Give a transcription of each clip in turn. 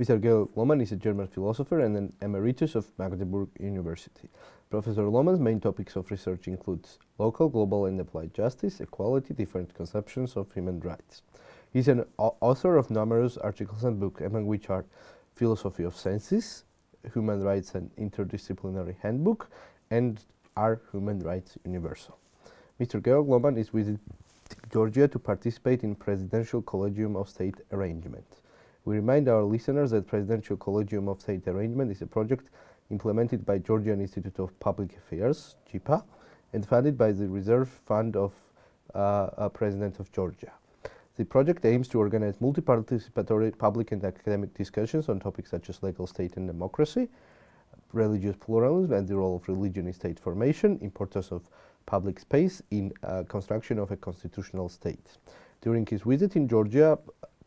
Mr. Georg Lohmann is a German philosopher and an emeritus of Magdeburg University. Professor Lohmann's main topics of research include local, global, and applied justice, equality, different conceptions of human rights. He is an author of numerous articles and books, among which are Philosophy of Senses, Human Rights and Interdisciplinary Handbook, and Are Human Rights Universal? Mr. Georg Lohmann is visiting Georgia to participate in Presidential Collegium of State Arrangement. We remind our listeners that Presidential Collegium of State Arrangement is a project implemented by Georgian Institute of Public Affairs, GIPA, and funded by the Reserve Fund of uh, President of Georgia. The project aims to organize multi-participatory public and academic discussions on topics such as legal state and democracy, religious pluralism and the role of religion in state formation, importance of public space in uh, construction of a constitutional state. During his visit in Georgia,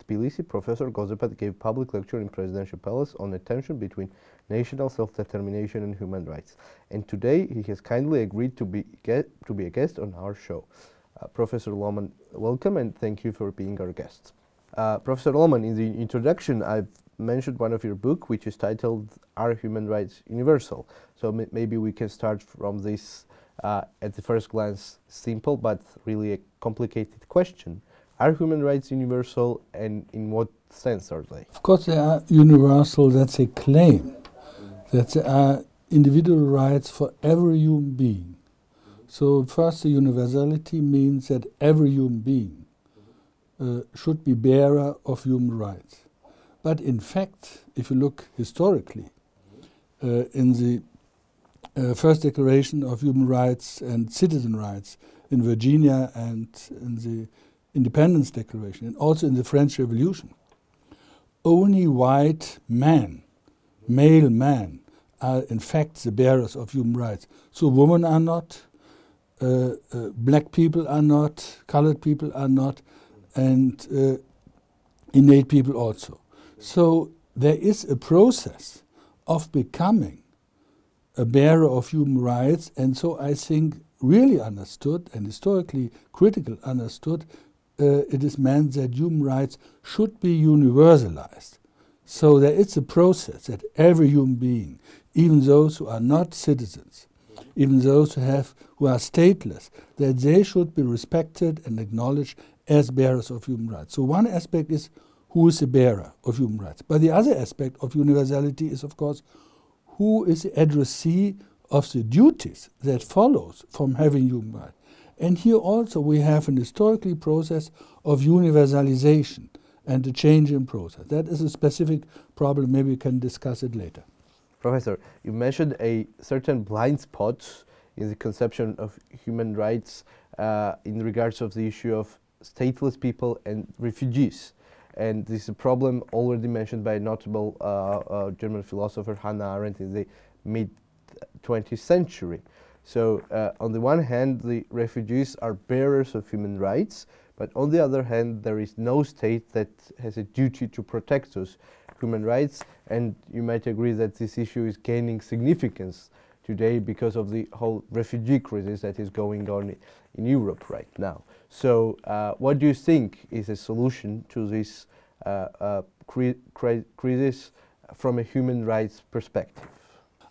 Tbilisi, Professor Gozepat gave public lecture in Presidential Palace on the tension between national self-determination and human rights. And today he has kindly agreed to be, to be a guest on our show. Uh, Professor Lohmann, welcome and thank you for being our guest. Uh, Professor Lohmann, in the introduction, I've mentioned one of your book, which is titled "Are Human Rights Universal?" So maybe we can start from this, uh, at the first glance, simple but really a complicated question. Are human rights universal, and in what sense are they? Of course, they are universal. That's a claim. That there are individual rights for every human being so first, the universality means that every human being uh, should be bearer of human rights. But in fact, if you look historically, uh, in the uh, first Declaration of Human Rights and Citizen Rights in Virginia and in the Independence Declaration, and also in the French Revolution, only white men, male men, are in fact the bearers of human rights. So women are not, uh, uh, black people are not, colored people are not, and uh, innate people also. So there is a process of becoming a bearer of human rights, and so I think really understood and historically critical understood, Uh, it is meant that human rights should be universalized. So there is a process that every human being, even those who are not citizens, even those who have who are stateless, that they should be respected and acknowledged as bearers of human rights. So one aspect is who is the bearer of human rights. But the other aspect of universality is, of course, who is the addressee of the duties that follows from having human rights. And here also we have an historically process of universalization and a change in process. That is a specific problem. Maybe we can discuss it later. Professor, you mentioned a certain blind spot in the conception of human rights uh, in regards of the issue of stateless people and refugees. And this is a problem already mentioned by a notable uh, uh, German philosopher Hannah Arendt in the mid 20th century. So uh, on the one hand, the refugees are bearers of human rights, but on the other hand, there is no state that has a duty to protect those human rights. And you might agree that this issue is gaining significance today because of the whole refugee crisis that is going on in Europe right now. So uh, what do you think is a solution to this uh, uh, cri crisis from a human rights perspective?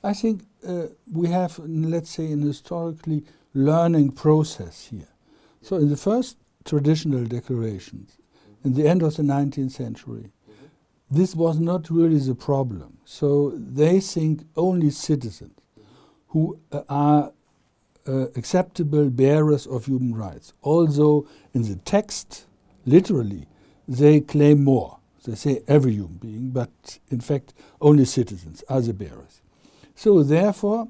I think uh, we have, let's say, an historically learning process here. So in the first traditional declarations, in the end of the 19th century, this was not really the problem. So they think only citizens who uh, are uh, acceptable bearers of human rights. Although in the text, literally, they claim more. They say every human being, but in fact, only citizens are the bearers. So therefore,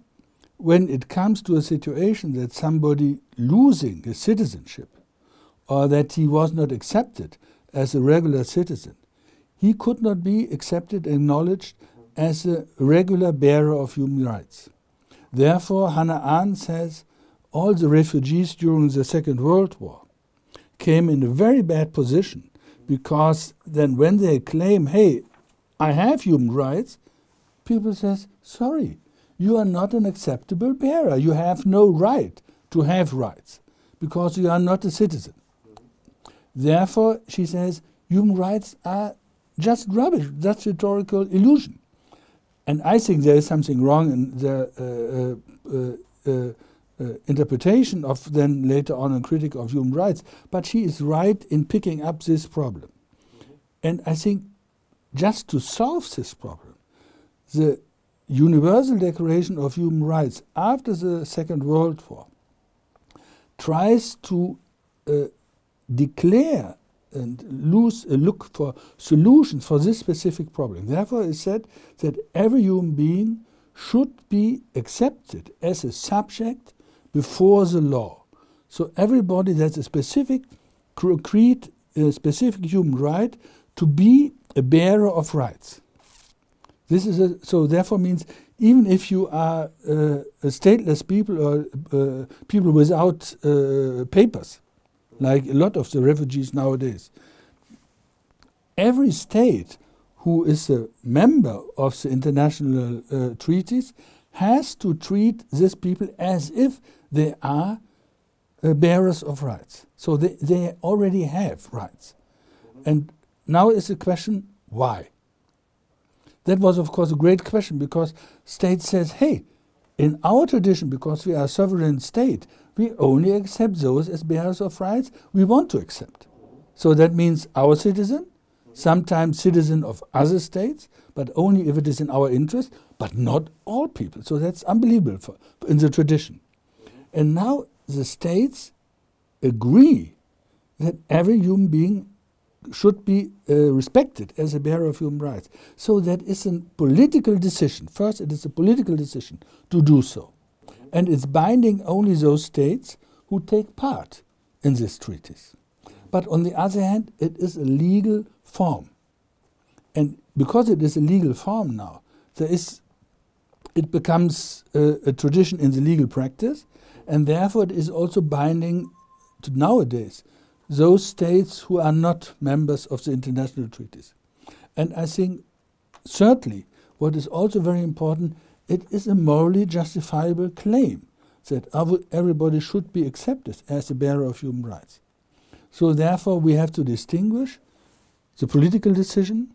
when it comes to a situation that somebody losing his citizenship or that he was not accepted as a regular citizen, he could not be accepted, and acknowledged as a regular bearer of human rights. Therefore, Hannah Arendt says all the refugees during the Second World War came in a very bad position because then when they claim, hey, I have human rights, people says, sorry, you are not an acceptable bearer. You have no right to have rights because you are not a citizen. Therefore, she says, human rights are just rubbish. That's rhetorical illusion. And I think there is something wrong in the uh, uh, uh, uh, interpretation of then later on a critic of human rights. But she is right in picking up this problem. And I think just to solve this problem, the Universal Declaration of Human Rights after the Second World War tries to uh, declare and lose, uh, look for solutions for this specific problem. Therefore, it said that every human being should be accepted as a subject before the law. So everybody that's a specific, concrete, uh, specific human right to be a bearer of rights. This is a, so therefore means even if you are uh, a stateless people or uh, people without uh, papers, like a lot of the refugees nowadays, every state who is a member of the international uh, treaties has to treat these people as if they are uh, bearers of rights. So they, they already have rights. And now is the question why? That was, of course, a great question because state says, hey, in our tradition, because we are a sovereign state, we only accept those as bearers of rights we want to accept. So that means our citizen, sometimes citizen of other states, but only if it is in our interest, but not all people. So that's unbelievable for, in the tradition. And now the states agree that every human being should be uh, respected as a bearer of human rights. So that is a political decision. First, it is a political decision to do so. And it's binding only those states who take part in these treaties. But on the other hand, it is a legal form. And because it is a legal form now, there is, it becomes a tradition in the legal practice, and therefore it is also binding to nowadays those states who are not members of the international treaties. And I think certainly what is also very important, it is a morally justifiable claim that everybody should be accepted as a bearer of human rights. So therefore we have to distinguish the political decision,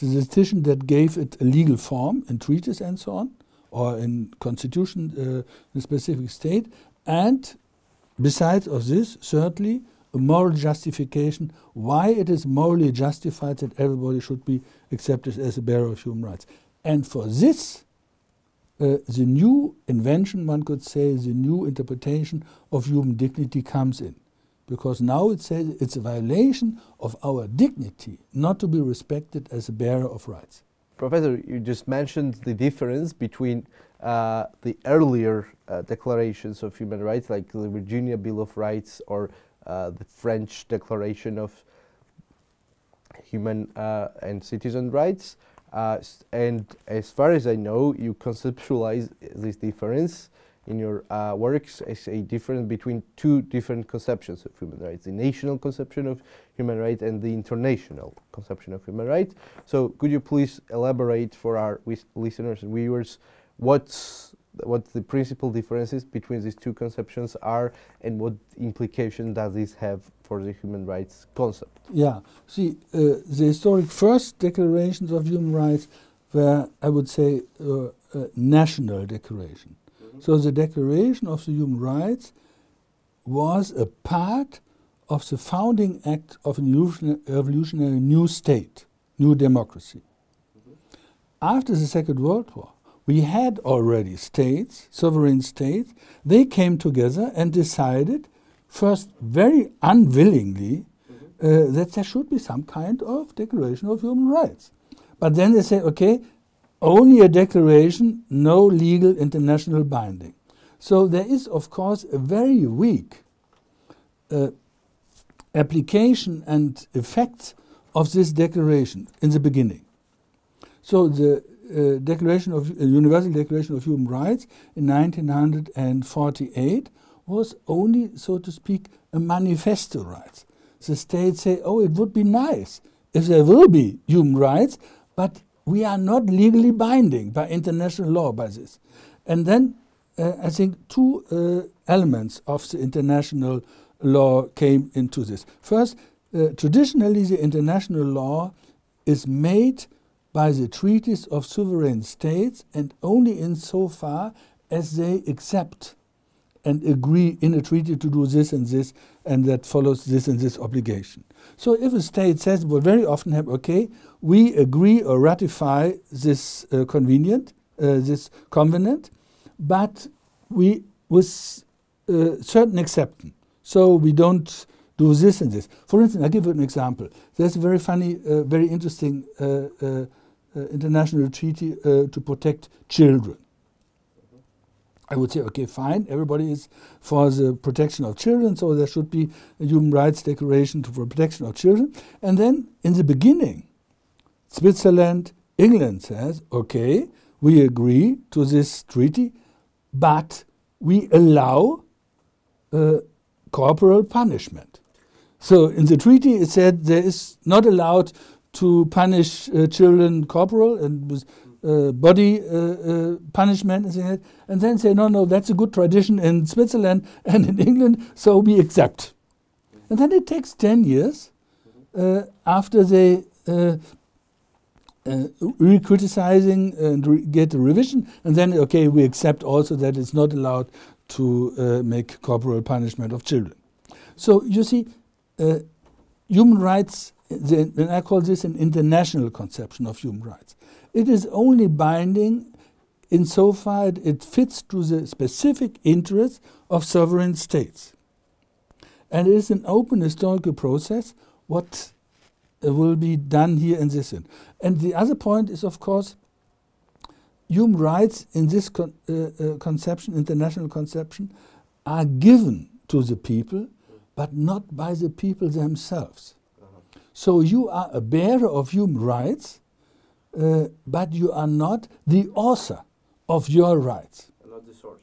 the decision that gave it a legal form in treaties and so on, or in constitution uh, in a specific state, and besides of this, certainly a moral justification why it is morally justified that everybody should be accepted as a bearer of human rights. And for this, uh, the new invention, one could say, the new interpretation of human dignity comes in. Because now it says it's a violation of our dignity not to be respected as a bearer of rights. Professor, you just mentioned the difference between uh, the earlier uh, declarations of human rights, like the Virginia Bill of Rights or uh, the French Declaration of Human uh, and Citizen Rights. Uh, and as far as I know, you conceptualize this difference in your uh, works as a difference between two different conceptions of human rights, the national conception of human rights and the international conception of human rights. So could you please elaborate for our listeners and viewers what's what the principal differences between these two conceptions are and what implication does this have for the human rights concept? Yeah, see, uh, the historic first declarations of human rights were, I would say, uh, a national declaration. So the Declaration of the Human Rights was a part of the founding act of an evolutionary new state, new democracy. Mm -hmm. After the Second World War, we had already states, sovereign states, they came together and decided, first very unwillingly, mm -hmm. uh, that there should be some kind of declaration of human rights. But then they say, okay, only a declaration, no legal international binding. So there is, of course, a very weak uh, application and effect of this declaration in the beginning. So the uh, Declaration of uh, Universal Declaration of Human Rights in 1948 was only, so to speak, a manifesto rights. The states say, "Oh, it would be nice if there will be human rights, but we are not legally binding by international law by this. And then uh, I think two uh, elements of the international law came into this. First, uh, traditionally the international law is made by the treaties of sovereign states and only insofar as they accept and agree in a treaty to do this and this, and that follows this and this obligation. So if a state says, well, very often have, okay, we agree or ratify this uh, convenient, uh, this covenant, but we with uh, certain exception. So we don't do this and this. For instance, I'll give you an example. There's a very funny, uh, very interesting uh, uh, international treaty to protect children. I would say, okay, fine, everybody is for the protection of children, so there should be a human rights declaration for protection of children. And then in the beginning, Switzerland, England says, okay, we agree to this treaty, but we allow uh, corporal punishment. So in the treaty it said there is not allowed to punish uh, children corporal and with uh, body uh, uh, punishment and, like and then say, no, no, that's a good tradition in Switzerland and in England, so we accept. And then it takes 10 years uh, after they uh, uh, re-criticizing and re get a revision, and then, okay, we accept also that it's not allowed to make corporal punishment of children. So you see, human rights, and I call this an international conception of human rights. It is only binding insofar it fits to the specific interests of sovereign states. And it is an open historical process what uh, will be done here in this. End. And the other point is, of course, human rights in this con uh, uh, conception, international conception, are given to the people, but not by the people themselves. So you are a bearer of human rights, uh, but you are not the author of your rights. And not the source.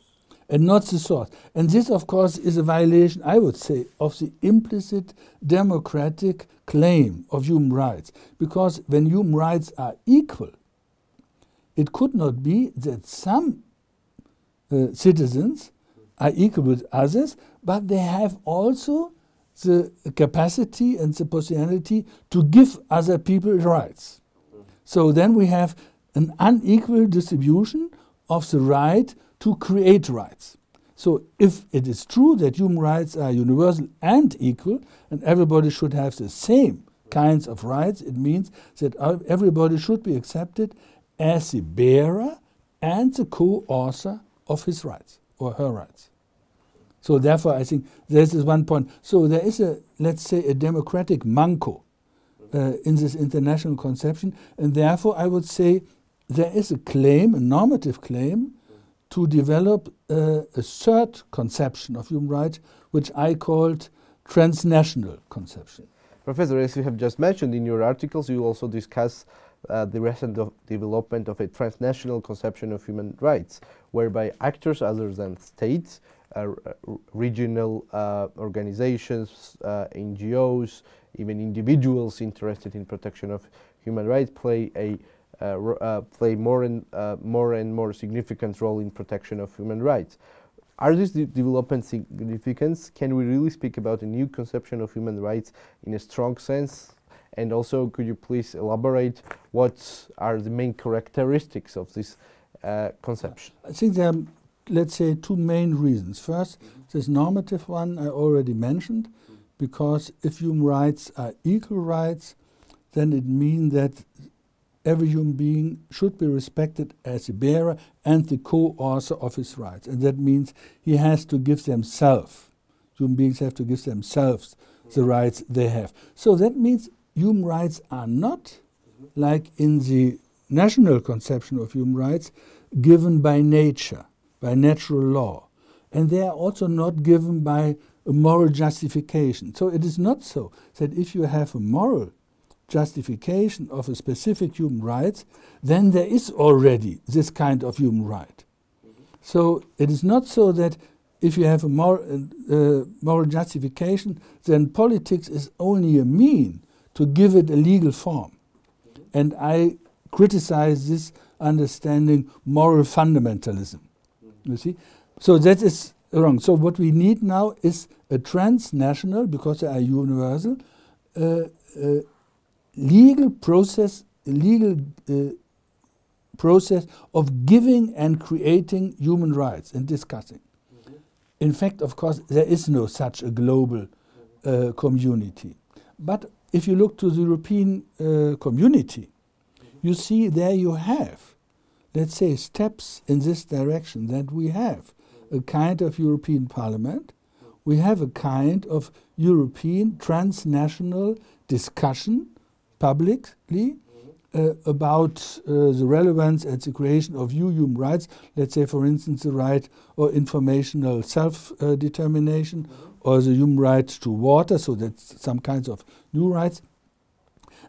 And not the source. And this, of course, is a violation, I would say, of the implicit democratic claim of human rights. Because when human rights are equal, it could not be that some uh, citizens are equal with others, but they have also the capacity and the possibility to give other people rights. So then we have an unequal distribution of the right to create rights. So if it is true that human rights are universal and equal, and everybody should have the same kinds of rights, it means that everybody should be accepted as the bearer and the co-author of his rights or her rights. So therefore, I think this is one point. So there is a, let's say, a democratic manco uh, in this international conception. And therefore, I would say there is a claim, a normative claim, to develop uh, a third conception of human rights, which I called transnational conception. Professor, as you have just mentioned in your articles, you also discuss uh, the recent development of a transnational conception of human rights, whereby actors other than states, regional uh, organizations, uh, NGOs, even individuals interested in protection of human rights play a uh, uh, play more and uh, more and more significant role in protection of human rights. Are these de developments significant? Can we really speak about a new conception of human rights in a strong sense? And also, could you please elaborate what are the main characteristics of this uh, conception? I think there are, let's say, two main reasons. First, mm -hmm. this normative one I already mentioned, because if human rights are equal rights, then it means that every human being should be respected as a bearer and the co-author of his rights. And that means he has to give themselves, human beings have to give themselves the rights they have. So that means human rights are not, like in the national conception of human rights, given by nature, by natural law. And they are also not given by a moral justification. So it is not so that if you have a moral justification of a specific human right, then there is already this kind of human right. So it is not so that if you have a mor uh, moral justification, then politics is only a mean to give it a legal form. And I criticize this understanding moral fundamentalism. You see? So that is wrong. So what we need now is a transnational, because they are universal, uh, uh, legal process, legal uh, process of giving and creating human rights and discussing. Mm -hmm. In fact, of course, there is no such a global uh, community. But if you look to the European uh, community, mm -hmm. you see there you have, let's say, steps in this direction that we have a kind of European Parliament, we have a kind of European transnational discussion publicly uh, about uh, the relevance and the creation of new human rights, let's say, for instance, the right or informational self-determination uh, or the human right to water, so that's some kinds of new rights.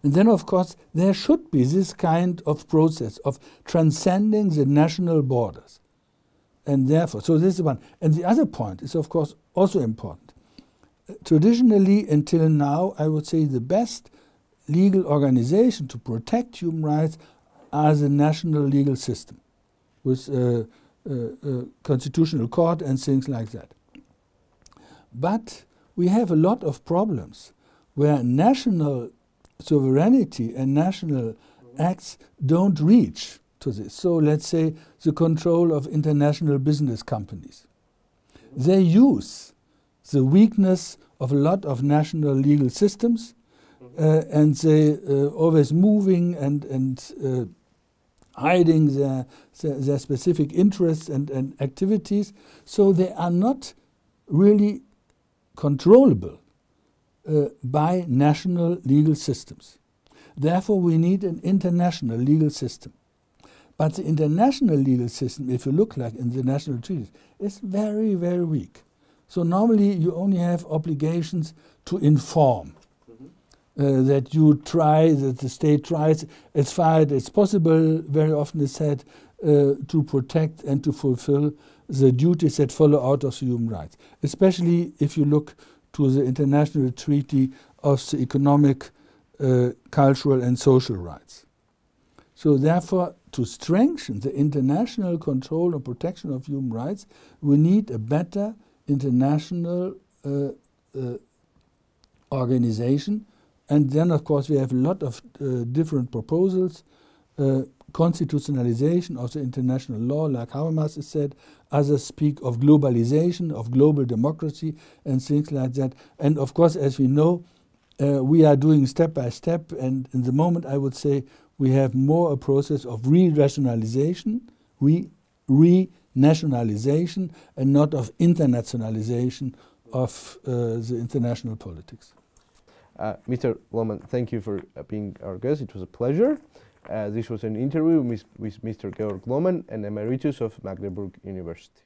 And then, of course, there should be this kind of process of transcending the national borders. And therefore, so this is one. And the other point is, of course, also important. Traditionally, until now, I would say the best legal organization to protect human rights are the national legal system with a, a, a constitutional court and things like that. But we have a lot of problems where national sovereignty and national acts don't reach to this. So let's say the control of international business companies. They use the weakness of a lot of national legal systems uh, and they uh, always moving and, and uh, hiding their, their, their, specific interests and, and activities. So they are not really controllable uh, by national legal systems. Therefore, we need an international legal system. But the international legal system, if you look like in the national treaties, is very, very weak. So normally you only have obligations to inform uh, that you try, that the state tries as far as possible, very often is said, uh, to protect and to fulfill the duties that follow out of the human rights. Especially if you look to the International Treaty of the Economic, uh, Cultural and Social Rights. So therefore, to strengthen the international control and protection of human rights, we need a better international uh, uh, organization and then, of course, we have a lot of uh, different proposals. Uh, constitutionalization of the international law, like Habermas has said. Others speak of globalization, of global democracy, and things like that. And of course, as we know, uh, we are doing step by step. And in the moment, I would say we have more a process of re-rationalization, re-nationalization, and not of internationalization of uh, the international politics. Uh, Mr. Lohmann, thank you for uh, being our guest. It was a pleasure. Uh, this was an interview with, with Mr. Georg Lohmann, an emeritus of Magdeburg University.